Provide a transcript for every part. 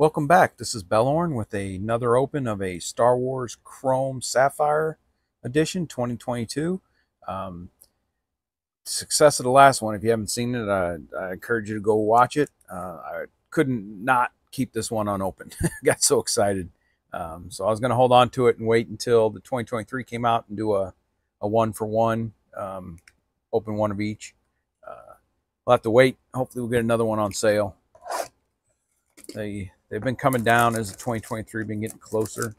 Welcome back. This is Belorn with another open of a Star Wars Chrome Sapphire Edition 2022. Um, success of the last one. If you haven't seen it, I, I encourage you to go watch it. Uh, I couldn't not keep this one unopened. Got so excited. Um, so I was going to hold on to it and wait until the 2023 came out and do a, a one for one, um, open one of each. Uh, we'll have to wait. Hopefully, we'll get another one on sale. They they've been coming down as 2023 been getting closer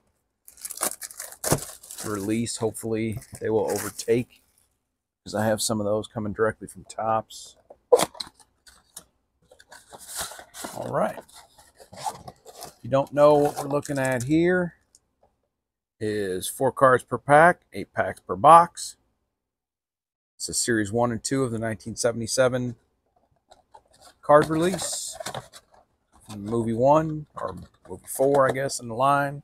to release. Hopefully, they will overtake because I have some of those coming directly from Topps. All right. If you don't know what we're looking at here is four cards per pack, eight packs per box. It's a series one and two of the 1977 card release. Movie one or movie four, I guess, in the line.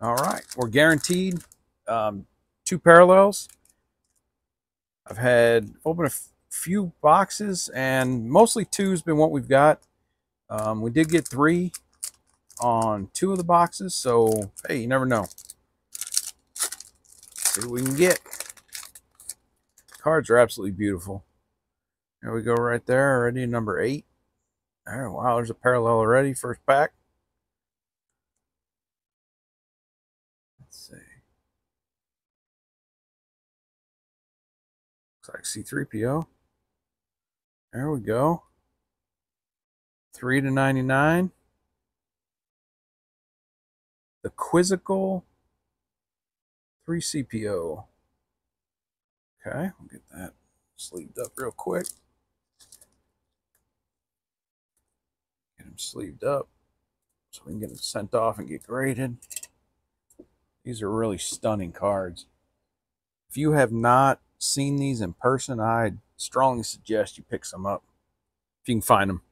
All right, we're guaranteed um, two parallels. I've had open a few boxes, and mostly two's been what we've got. Um, we did get three on two of the boxes, so hey, you never know. See what we can get. Cards are absolutely beautiful. There we go right there already, number eight. Oh, wow, there's a parallel already, first pack. Let's see. Looks like C3PO. There we go. 3 to 99. The Quizzical 3CPO. Okay, we'll get that sleeved up real quick. Sleeved up so we can get them sent off and get graded. These are really stunning cards. If you have not seen these in person, I strongly suggest you pick some up if you can find them.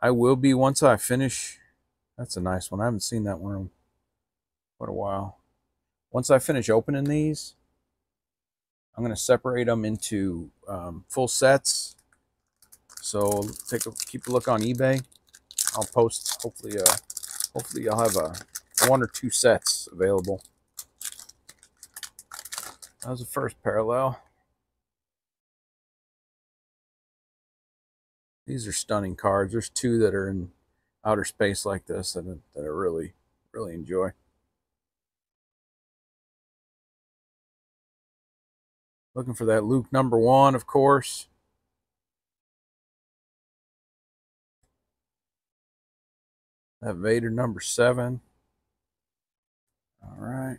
I will be once I finish. That's a nice one. I haven't seen that one in quite a while. Once I finish opening these, I'm going to separate them into um, full sets. So take a keep a look on eBay. I'll post hopefully uh hopefully I'll have a one or two sets available. That was the first parallel. These are stunning cards. There's two that are in outer space like this that, that I really, really enjoy. Looking for that Luke number one, of course. That Vader number seven. All right.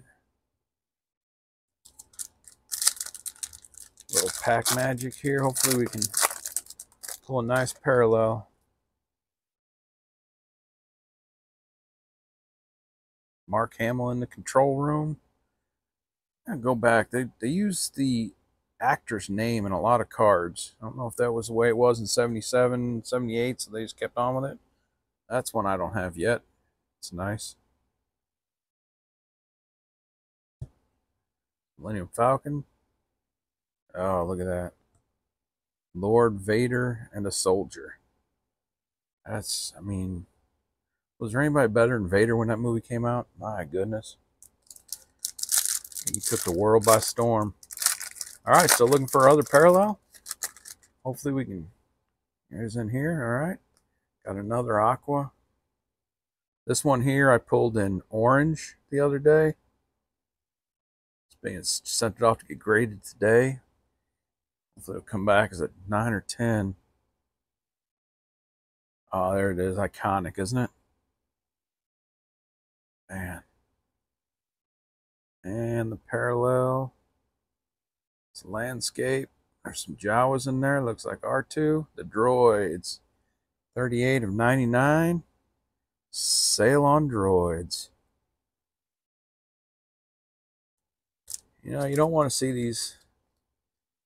Little pack magic here. Hopefully we can pull a nice parallel. Mark Hamill in the control room. I go back. They they use the actor's name in a lot of cards. I don't know if that was the way it was in 77, 78, so they just kept on with it. That's one I don't have yet. It's nice. Millennium Falcon. Oh, look at that. Lord Vader and a soldier. That's, I mean, was there anybody better than Vader when that movie came out? My goodness. He took the world by storm. All right, so looking for other parallel. Hopefully we can. Here's in here. All right. Got another aqua. This one here I pulled in orange the other day. It's being sent it off to get graded today. Hopefully it'll come back as a 9 or 10. Oh, there it is. Iconic, isn't it? Man. And the parallel. It's landscape. There's some Jawas in there. Looks like R2. The droids. 38 of 99. Sail on droids. You know, you don't want to see these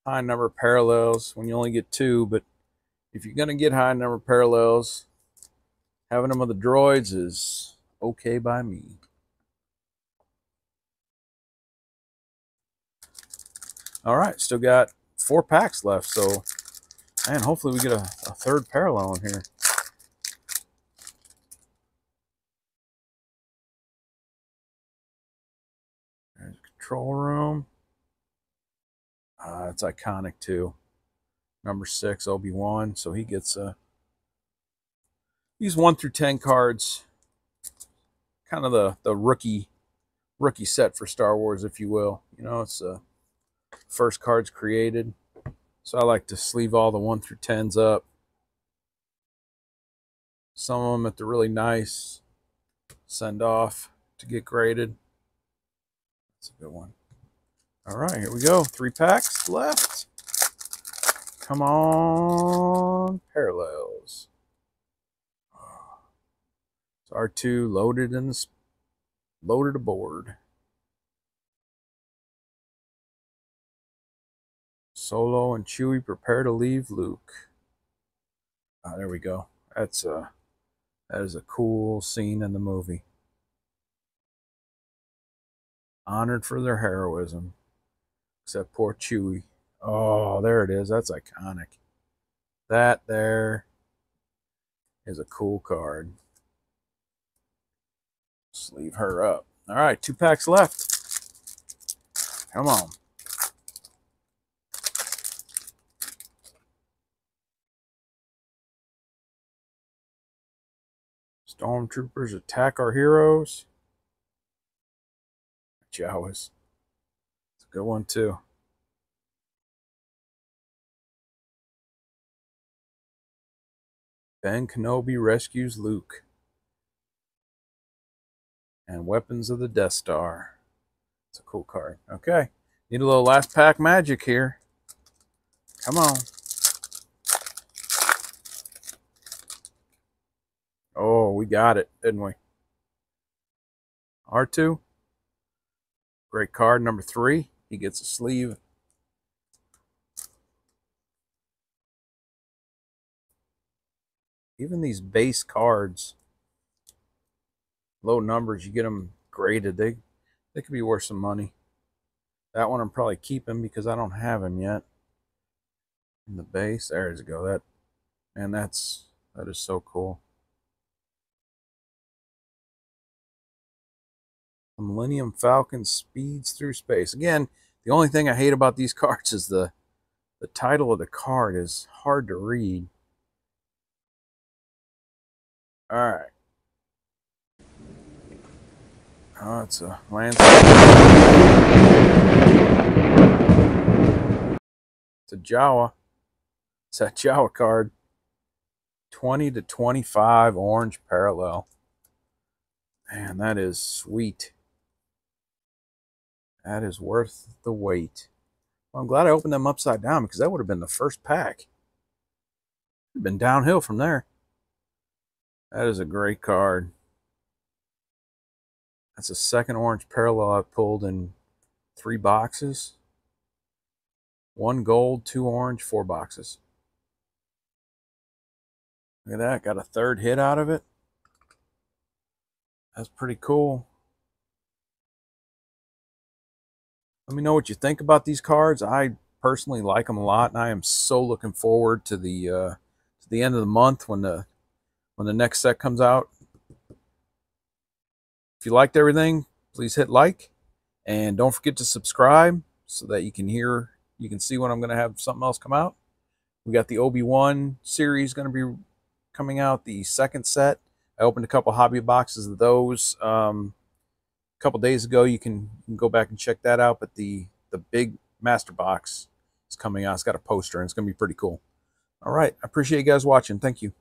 high number parallels when you only get two, but if you're going to get high number parallels, having them with the droids is okay by me. All right, still got four packs left, so, and hopefully we get a, a third parallel in here. Control room. Uh, it's iconic too. Number six, Obi Wan. So he gets a. Uh, these one through ten cards. Kind of the the rookie rookie set for Star Wars, if you will. You know, it's the first cards created. So I like to sleeve all the one through tens up. Some of them at the really nice send off to get graded. That's a good one. All right, here we go. Three packs left. Come on, parallels. So R2 loaded in the loaded aboard. Solo and Chewie prepare to leave Luke. Ah, there we go. That's a that is a cool scene in the movie. Honored for their heroism. Except poor Chewie. Oh, there it is. That's iconic. That there is a cool card. Sleeve her up. All right, two packs left. Come on. Stormtroopers attack our heroes. Jawas. It's a good one, too. Ben Kenobi rescues Luke. And Weapons of the Death Star. It's a cool card. Okay. Need a little last pack magic here. Come on. Oh, we got it, didn't we? R2. Great card. Number three. He gets a sleeve. Even these base cards, low numbers, you get them graded. They, they could be worth some money. That one I'm probably keeping because I don't have him yet. In the base, there you go. That, and that's, that is so cool. The Millennium Falcon speeds through space. Again, the only thing I hate about these cards is the the title of the card is hard to read. All right. Oh, it's a landscape. It's a Jawa. It's a Jawa card. 20 to 25 orange parallel. Man, that is sweet. That is worth the wait. Well, I'm glad I opened them upside down because that would have been the first pack. Been downhill from there. That is a great card. That's a second orange parallel I've pulled in three boxes. One gold, two orange, four boxes. Look at that. Got a third hit out of it. That's pretty cool. Let me know what you think about these cards. I personally like them a lot, and I am so looking forward to the uh, to the end of the month when the when the next set comes out. If you liked everything, please hit like, and don't forget to subscribe so that you can hear you can see when I'm going to have something else come out. We got the Obi Wan series going to be coming out, the second set. I opened a couple hobby boxes of those. Um, couple days ago. You can, you can go back and check that out. But the the big master box is coming out. It's got a poster and it's going to be pretty cool. All right. I appreciate you guys watching. Thank you.